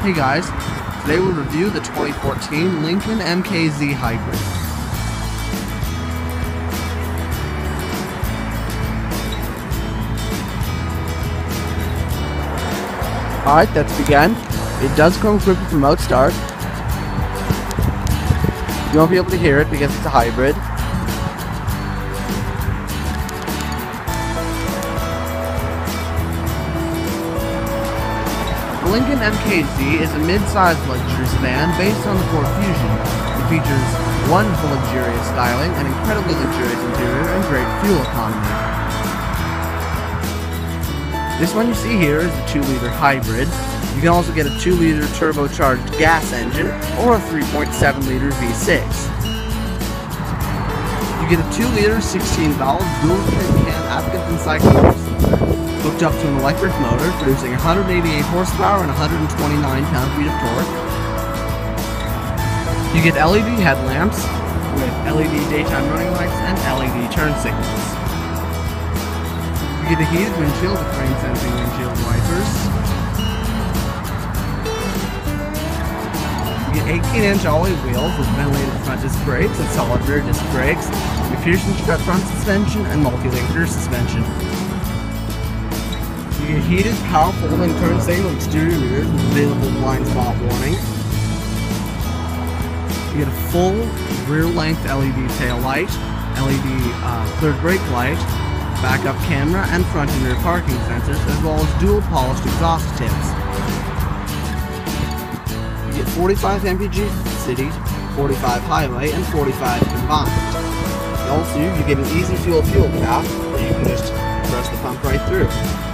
Hey guys, today we'll review the 2014 Lincoln MKZ Hybrid. Alright, let's begin. It does come equipped with remote start. You won't be able to hear it because it's a hybrid. Lincoln MKZ is a mid-sized luxury sedan based on the Ford Fusion. It features wonderful luxurious styling, an incredibly luxurious interior, and great fuel economy. This one you see here is the 2-liter hybrid. You can also get a 2-liter turbocharged gas engine or a 3.7-liter V6. You get a 2-liter 16-valve dual-twin cam Atkinson cycling cylinder hooked up to an electric motor producing 188 horsepower and 129 pound-feet of torque. You get LED headlamps with LED daytime running lights and LED turn signals. You get a heated windshield with rain sensing windshield wipers. You get 18 inch alloy wheels with ventilated front disc brakes and solid rear disc brakes, MacPherson strut front suspension, and multi-link rear suspension. You get heated, power folding turn signal exterior mirrors available blind spot warning. You get a full rear length LED tail light, LED uh, cleared brake light, backup camera, and front and rear parking sensors, as well as dual polished exhaust tips. You get 45 mpg city, 45 highway, and 45 combined. Also, you get an easy fuel fuel cap where you can just press the pump right through.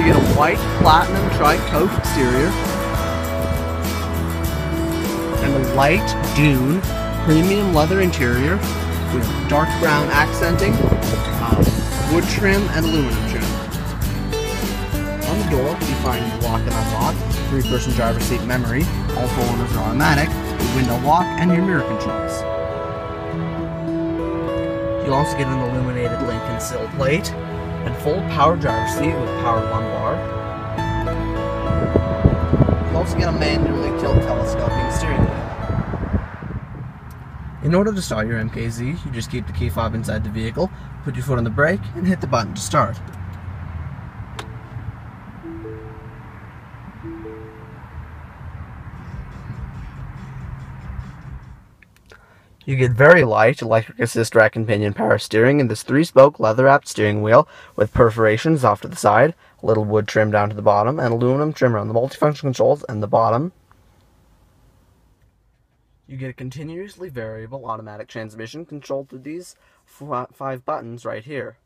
You get a white platinum tri-coat exterior and a light dune premium leather interior with dark brown accenting, uh, wood trim, and aluminum trim. On the door, you find lock and unlock, three-person driver seat memory, all four windows are automatic, the window lock, and your mirror controls. You'll also get an illuminated Lincoln sill plate, and full power driver seat with power lumbar. You'll also get a manually tilt telescoping steering wheel. In order to start your MKZ, you just keep the key fob inside the vehicle, put your foot on the brake, and hit the button to start. You get very light electric assist rack and pinion power steering in this three-spoke leather-wrapped steering wheel with perforations off to the side, a little wood trim down to the bottom, and aluminum trim around the multifunction controls and the bottom. You get a continuously variable automatic transmission controlled through these five buttons right here.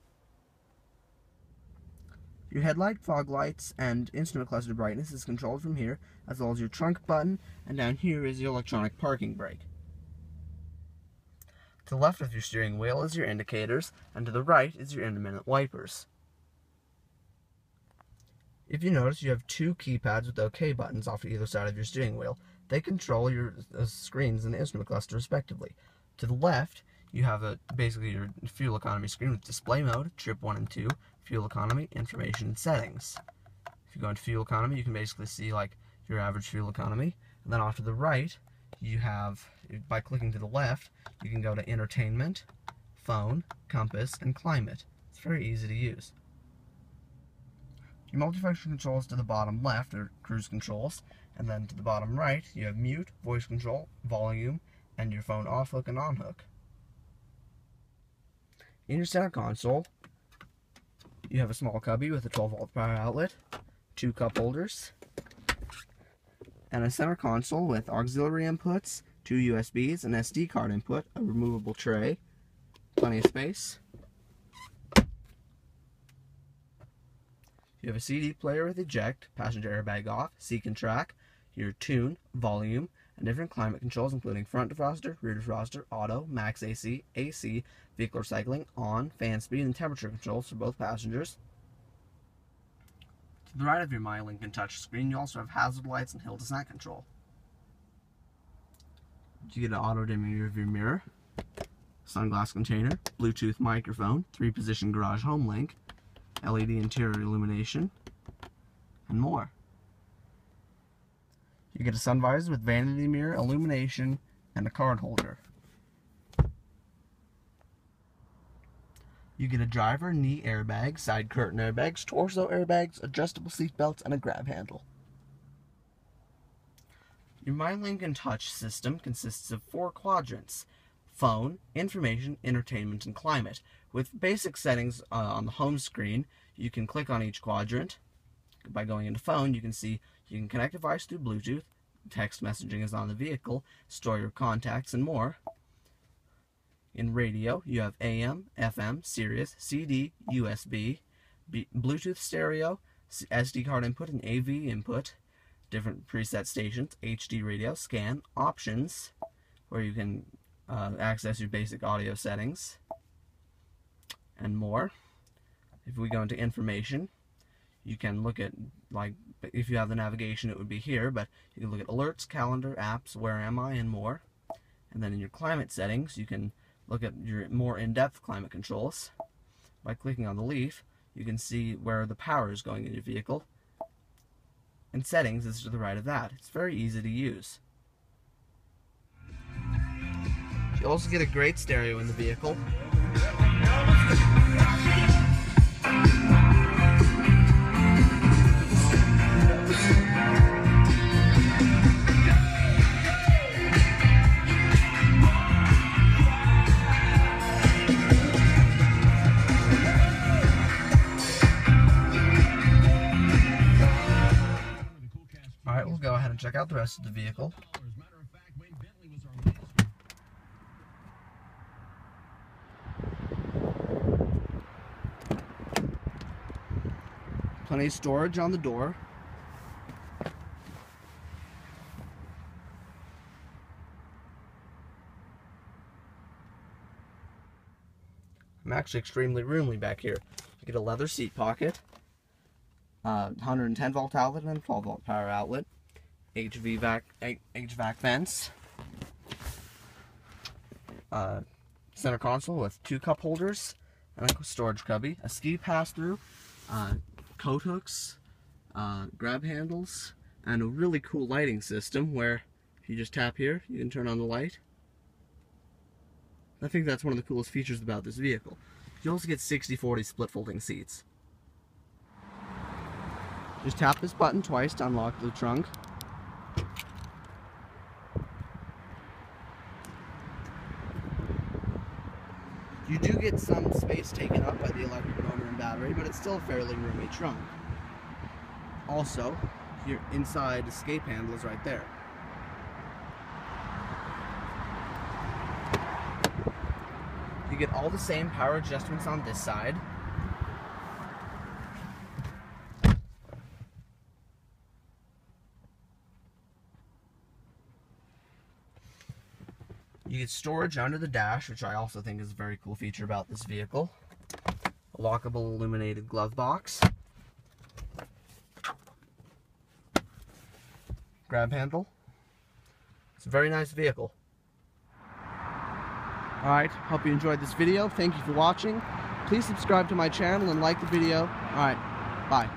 Your headlight, fog lights, and instrument cluster brightness is controlled from here, as well as your trunk button, and down here is your electronic parking brake. To the left of your steering wheel is your indicators, and to the right is your intermittent wipers. If you notice, you have two keypads with OK buttons off either side of your steering wheel. They control your uh, screens and the instrument cluster respectively. To the left, you have a basically your fuel economy screen with display mode, trip 1 and 2, fuel economy, information, and settings. If you go into fuel economy, you can basically see like your average fuel economy. And then off to the right, you have, by clicking to the left, you can go to entertainment, phone, compass, and climate. It's very easy to use. Your multifunction controls to the bottom left are cruise controls, and then to the bottom right, you have mute, voice control, volume, and your phone off hook and on hook. In your center console, you have a small cubby with a 12 volt power outlet, two cup holders, and a center console with auxiliary inputs, two USBs, an SD card input, a removable tray, plenty of space. You have a CD player with eject, passenger airbag off, seek and track, your tune, volume, and different climate controls including front defroster, rear defroster, auto, max AC, AC, vehicle recycling, on, fan speed, and temperature controls for both passengers. To the right of your My Lincoln touchscreen, you also have hazard lights and hill descent control. You get an auto dimming rearview mirror, sunglass container, Bluetooth microphone, three position garage HomeLink, LED interior illumination, and more. You get a sun visor with vanity mirror, illumination, and a card holder. You get a driver knee airbag, side curtain airbags, torso airbags, adjustable seat belts, and a grab handle. Your MyLincoln Touch system consists of four quadrants phone, information, entertainment, and climate. With basic settings uh, on the home screen, you can click on each quadrant. By going into phone, you can see you can connect a device through Bluetooth, text messaging is on the vehicle, store your contacts, and more. In radio, you have AM, FM, Sirius, CD, USB, B Bluetooth stereo, SD card input, and AV input, different preset stations, HD radio, scan, options, where you can uh, access your basic audio settings, and more. If we go into information, you can look at, like, if you have the navigation, it would be here, but you can look at alerts, calendar, apps, where am I, and more. And then in your climate settings, you can look at your more in-depth climate controls. By clicking on the leaf, you can see where the power is going in your vehicle. And settings is to the right of that. It's very easy to use. You also get a great stereo in the vehicle. Check out the rest of the vehicle. Plenty of storage on the door. I'm actually extremely roomy back here. You get a leather seat pocket, uh, 110 volt outlet and 12 volt power outlet, HVAC, HVAC vents, uh, center console with two cup holders and a storage cubby, a ski pass through, uh, coat hooks, uh, grab handles, and a really cool lighting system where if you just tap here, you can turn on the light. I think that's one of the coolest features about this vehicle. You also get 60-40 split folding seats. Just tap this button twice to unlock the trunk. You do get some space taken up by the electric motor and battery, but it's still a fairly roomy trunk. Also, your inside escape handle is right there. You get all the same power adjustments on this side. You get storage under the dash, which I also think is a very cool feature about this vehicle. A lockable illuminated glove box. Grab handle. It's a very nice vehicle. Alright, hope you enjoyed this video. Thank you for watching. Please subscribe to my channel and like the video. Alright, bye.